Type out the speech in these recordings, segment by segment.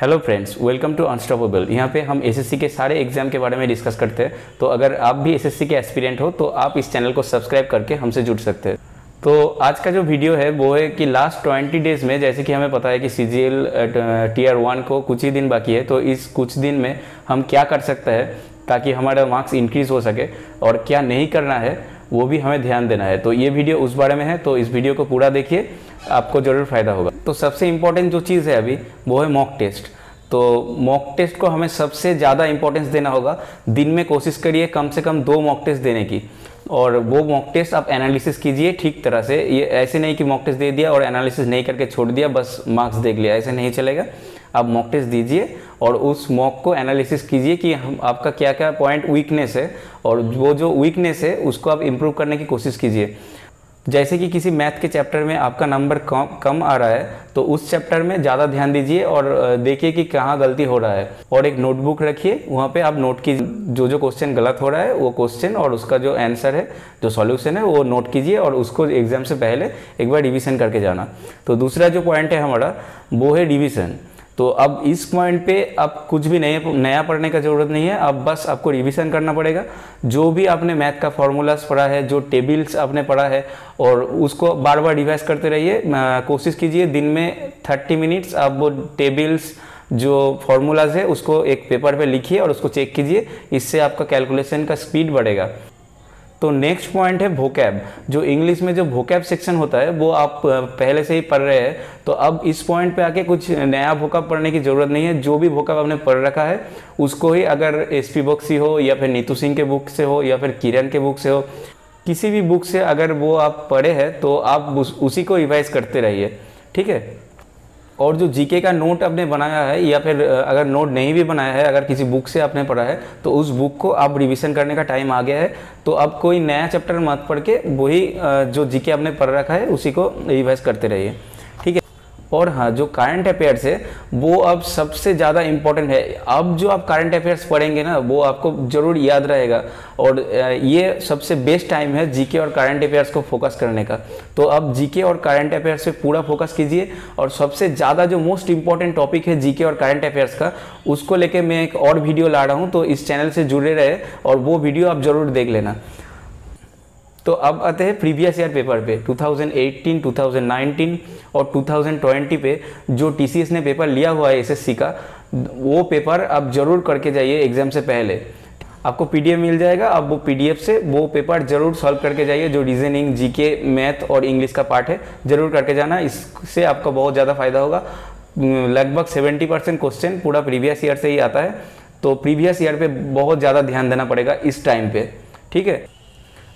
Hello friends welcome to unstoppable यहाँ पे हम एसएससी के सारे एग्ज़ाम के बारे में डिस्कस करते हैं। तो अगर आप भी एसएससी के एस्पिरेंट हो तो आप इस चैनल को सब्सक्राइब करके हमसे जुड़ सकते हैं। तो आज का जो वीडियो है, वो है कि लास्ट 20 डेज़ में, जैसे कि हमें पता है कि C G L tier one को कुछ ही दिन बाकी है तो इस कुछ दिन में हम क्या कर सकते हैं ताकि हमारा मार्क्स इंक्रीज़ हो सके और क्या नहीं करना है। वो भी हमें ध्यान देना है। तो ये वीडियो उस बारे में है तो इस वीडियो को पूरा देखिए, आपको ज़रूर फ़ायदा होगा। तो सबसे इम्पोर्टेंट जो चीज़ है अभी, वो है मॉक टेस्ट तो मॉक टेस्ट को हमें सबसे ज़्यादा इंपॉर्टेंस देना होगा, दिन में कोशिश करिए कम से कम दो मॉक टेस्ट देने की। और वो मॉक टेस्ट आप एनालिसिस कीजिए ठीक तरह से। ये ऐसे नहीं कि मॉक टेस्ट दे दिया और एनालिसिस नहीं करके छोड़ दिया, बस मार्क्स देख लिया, ऐसे नहीं चलेगा। आप मॉक टेस्ट दीजिए और उस मॉक को एनालिसिस कीजिए कि हम, आपका क्या क्या पॉइंट वीकनेस है और वो जो वीकनेस है, उसको आप इम्प्रूव करने की कोशिश कीजिए। जैसे कि किसी मैथ के चैप्टर में आपका नंबर कम कम आ रहा है तो उस चैप्टर में ज़्यादा ध्यान दीजिए और देखिए कि कहाँ गलती हो रहा है। और एक नोटबुक रखिए, वहाँ पे आप नोट कीजिए, जो जो क्वेश्चन गलत हो रहा है, वो क्वेश्चन और उसका जो आंसर है, जो सॉल्यूशन है, वो नोट कीजिए और उसको एग्ज़ाम से पहले एक बार रिविज़न करके जाना। तो दूसरा जो पॉइंट है हमारा, वो है रिविज़न तो अब इस पॉइंट पे अब कुछ भी नए, नया पढ़ने का ज़रूरत नहीं है। अब बस आपको रिवीजन करना पड़ेगा। जो भी आपने मैथ का फॉर्मूलाज पढ़ा है, जो टेबल्स आपने पढ़ा है, और उसको बार बार रिवाइज करते रहिए। कोशिश कीजिए दिन में थर्टी मिनट्स आप वो टेबल्स जो फॉर्मूलाज है, उसको एक पेपर पे लिखिए और उसको चेक कीजिए। इससे आपका कैलकुलेशन का स्पीड बढ़ेगा। तो नेक्स्ट पॉइंट है भोकैब जो इंग्लिश में जो भोकैब सेक्शन होता है वो आप पहले से ही पढ़ रहे हैं। तो अब इस पॉइंट पे आके कुछ नया भोकैब पढ़ने की ज़रूरत नहीं है। जो भी भोकैब आपने पढ़ रखा है उसको ही अगर एस पी बुक से हो या फिर नीतू सिंह के बुक से हो या फिर किरण के बुक से हो किसी भी बुक से अगर वो आप पढ़े हैं तो आप उस, उसी को रिवाइज करते रहिए। ठीक है? और जो जीके का नोट आपने बनाया है, या फिर अगर नोट नहीं भी बनाया है, अगर किसी बुक से आपने पढ़ा है तो उस बुक को आप रिविज़न करने का टाइम आ गया है। तो अब कोई नया चैप्टर मत पढ़ के वही जो जीके आपने पढ़ रखा है, उसी को रिवाइज करते रहिए। और हाँ जो करंट अफेयर्स है, वो अब सबसे ज़्यादा इम्पोर्टेंट है। अब जो आप करंट अफेयर्स पढ़ेंगे ना, वो आपको ज़रूर याद रहेगा। और ये सबसे बेस्ट टाइम है जीके और करंट अफेयर्स को फोकस करने का। तो अब जीके और करंट अफेयर्स पे पूरा फोकस कीजिए। और सबसे ज़्यादा जो मोस्ट इंपॉर्टेंट टॉपिक है जीके और करंट अफेयर्स का, उसको लेके मैं एक और वीडियो ला रहा हूँ तो इस चैनल से जुड़े रहे और वो वीडियो आप ज़रूर देख लेना। तो अब आते हैं प्रीवियस ईयर पेपर पे 2018, 2019 और 2020 पे जो TCS ने पेपर लिया हुआ है एसएससी का वो पेपर आप ज़रूर करके जाइए एग्ज़ाम से पहले। आपको पीडीएफ मिल जाएगा आप वो पीडीएफ से वो पेपर ज़रूर सॉल्व करके जाइए जो रीजनिंग जीके मैथ और इंग्लिश का पार्ट है ज़रूर करके जाना इससे आपका बहुत ज़्यादा फ़ायदा होगा। लगभग 70 परसेंट क्वेश्चन पूरा प्रीवियस ईयर से ही आता है तो प्रीवियस ईयर पे बहुत ज़्यादा ध्यान देना पड़ेगा इस टाइम पे ठीक है?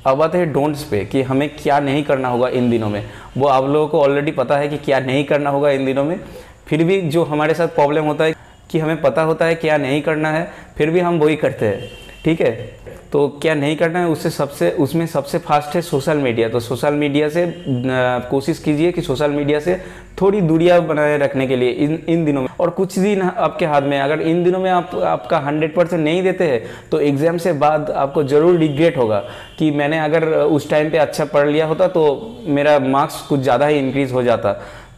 अब बात है डोंट्स पे कि हमें क्या नहीं करना होगा इन दिनों में। वो आप लोगों को ऑलरेडी पता है कि क्या नहीं करना होगा इन दिनों में। फिर भी जो हमारे साथ प्रॉब्लम होता है कि हमें पता होता है क्या नहीं करना है, फिर भी हम वही करते हैं। ठीक है? तो क्या नहीं करना है? उससे सबसे, उसमें सबसे फास्ट है सोशल मीडिया तो सोशल मीडिया से कोशिश कीजिए कि सोशल मीडिया से थोड़ी दूरियाँ बनाए रखने के लिए इन इन दिनों में। और कुछ दिन आपके हाथ में, अगर इन दिनों में आप, आपका हंड्रेड परसेंट नहीं देते हैं तो एग्ज़ाम से बाद आपको ज़रूर रिग्रेट होगा कि मैंने अगर उस टाइम पे अच्छा पढ़ लिया होता तो मेरा मार्क्स कुछ ज़्यादा ही इंक्रीज हो जाता।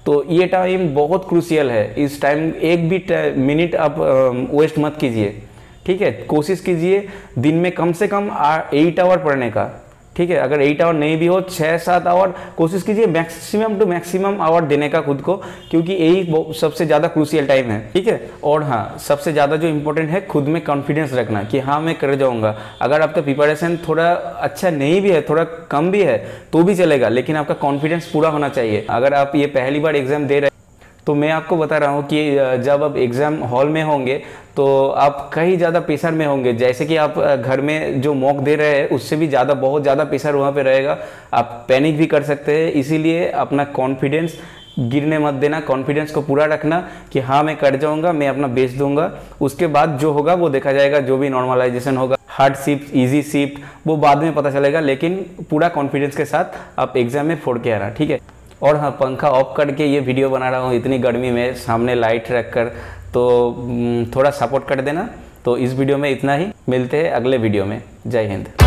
तो ये टाइम बहुत क्रूसियल है। इस टाइम एक भी मिनट आप वेस्ट मत कीजिए। ठीक है, कोशिश कीजिए दिन में कम से कम एट आवर पढ़ने का। ठीक है, अगर एट आवर नहीं भी हो छः सात आवर कोशिश कीजिए मैक्सिमम टू मैक्सिमम आवर देने का खुद को, क्योंकि यही सबसे ज़्यादा क्रूसियल टाइम है। ठीक है, और हाँ सबसे ज़्यादा जो इम्पोर्टेंट है, खुद में कॉन्फिडेंस रखना कि हाँ मैं कर जाऊँगा। अगर आपका प्रिपरेशन थोड़ा अच्छा नहीं भी है, थोड़ा कम भी है तो भी चलेगा, लेकिन आपका कॉन्फिडेंस पूरा होना चाहिए। अगर आप ये पहली बार एग्ज़ाम दे रहे तो मैं आपको बता रहा हूँ कि जब आप एग्ज़ाम हॉल में होंगे तो आप कहीं ज़्यादा प्रेशर में होंगे। जैसे कि आप घर में जो मॉक दे रहे हैं, उससे भी ज़्यादा, बहुत ज़्यादा प्रेशर वहाँ पे रहेगा। आप पैनिक भी कर सकते हैं। इसीलिए अपना कॉन्फिडेंस गिरने मत देना। कॉन्फिडेंस को पूरा रखना कि हाँ मैं कर जाऊँगा, मैं अपना बेच दूँगा। उसके बाद जो होगा, वो देखा जाएगा, जो भी नॉर्मलाइजेशन होगा। हार्ड शिफ्ट इजी शिफ्ट वो बाद में पता चलेगा, लेकिन पूरा कॉन्फिडेंस के साथ आप एग्ज़ाम में फोड़ के आना ठीक है? और हाँ पंखा ऑफ़ करके ये वीडियो बना रहा हूँ। इतनी गर्मी में सामने लाइट रख कर तो थोड़ा सपोर्ट कर देना। तो इस वीडियो में इतना ही। मिलते हैं अगले वीडियो में। जय हिंद।